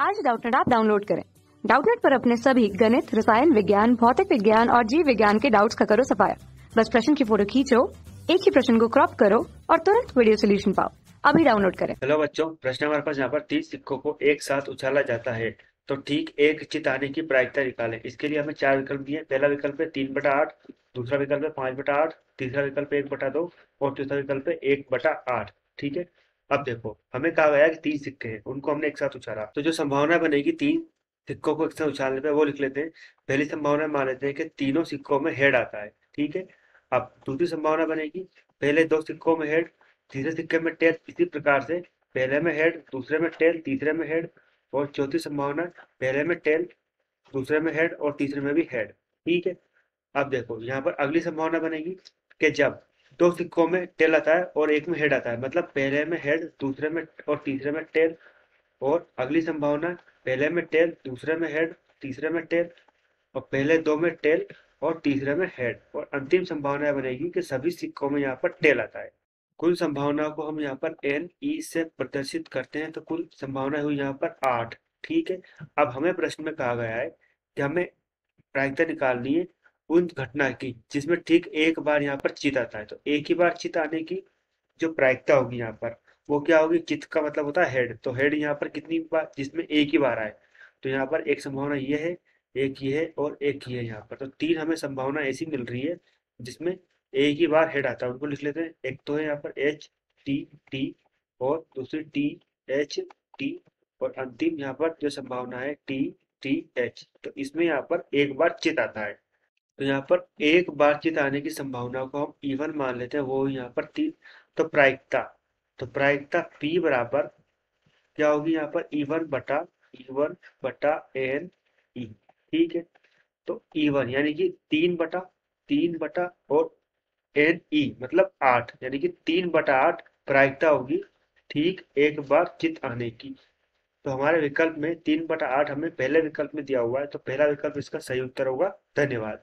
आज डाउटनेट आप डाउनलोड करें। डाउटनेट पर अपने सभी गणित, रसायन विज्ञान, भौतिक विज्ञान और जीव विज्ञान के डाउट्स का करो सफाया। बस प्रश्न की फ़ोटो खींचो, एक ही प्रश्न को क्रॉप करो और तुरंत वीडियो सोल्यूशन पाओ। अभी डाउनलोड करें। हेलो बच्चों, प्रश्न हमारे पास यहाँ पर तीस सिक्कों को एक साथ उछाला जाता है। तो ठीक एक चित आने की प्रायिकता निकाले। इसके लिए हमें चार विकल्प दिए पहला विकल्प है तीन बटा आठ, दूसरा विकल्प है पाँच बटा आठ, तीसरा विकल्प एक बटा दो और चौथा विकल्प है एक बटा आठ। ठीक है? अब देखो, हमें कहा गया कि तीन सिक्के हैं, उनको हमने एक साथ उछाला। तो जो संभावना बनेगी तीन सिक्कों को एक साथ उछालने पे, वो लिख लेते हैं। पहली संभावना मान लेते हैं कि तीनों सिक्कों में हेड आता है, ठीक है? अब दूसरी संभावना बनेगी, पहले दो सिक्कों में हेड तीसरे सिक्के में टेल इसी प्रकार से, पहले में हेड दूसरे में टेल तीसरे में हेड और चौथी संभावना, पहले में टेल दूसरे में हेड और तीसरे में भी हेड ठीक है? अब देखो, यहाँ पर अगली संभावना बनेगी कि जब दो सिक्कों में टेल आता है और एक में हेड आता है। मतलब पहले में हेड, दूसरे में और तीसरे में टेल और अगली संभावना पहले में टेल, दूसरे में हेड, तीसरे में टेल और पहले दो में टेल और तीसरे में हेड। और अंतिम संभावना बनेगी कि सभी सिक्कों में यहाँ पर टेल आता है। कुल संभावनाओं को हम यहाँ पर एन ई e से प्रदर्शित करते हैं तो कुल संभावना हुई यहाँ पर आठ। ठीक है? अब हमें प्रश्न में कहा गया है कि हमें प्रायिकता निकालनी है। उन घटना की, जिसमें ठीक एक बार यहाँ पर चित आता है। तो एक ही बार चित आने की जो प्रायिकता होगी यहाँ पर, वो क्या होगी? चित का मतलब होता है हेड तो हेड यहाँ पर कितनी बार, जिसमें एक ही बार आए। तो यहाँ पर एक संभावना ये है, एक ये है और एक ही है यहाँ पर। तो तीन हमें संभावना ऐसी मिल रही है, जिसमें एक ही बार हेड आता है। उनको लिख लेते हैं। एक तो है यहाँ पर एच टी टी और दूसरी टी एच टी और अंतिम यहाँ पर जो संभावना है टी टी एच तो इसमें यहाँ पर एक बार चित आता है। तो यहाँ पर एक बातचीत आने की संभावना को हम इवन मान लेते हैं, वो यहाँ पर तीन तो प्रायिकता तो प्रायिकता P बराबर क्या होगी यहाँ पर इवन बटा इवन बटा एन ई ठीक है? तो इवन यानी कि तीन बटा तीन बटा और एन ई मतलब आठ, यानी कि तीन बटा आठ प्रायिकता होगी, ठीक एक बार चित आने की। तो हमारे विकल्प में तीन बटा आठ हमें पहले विकल्प में दिया हुआ है तो पहला विकल्प इसका सही उत्तर होगा, धन्यवाद।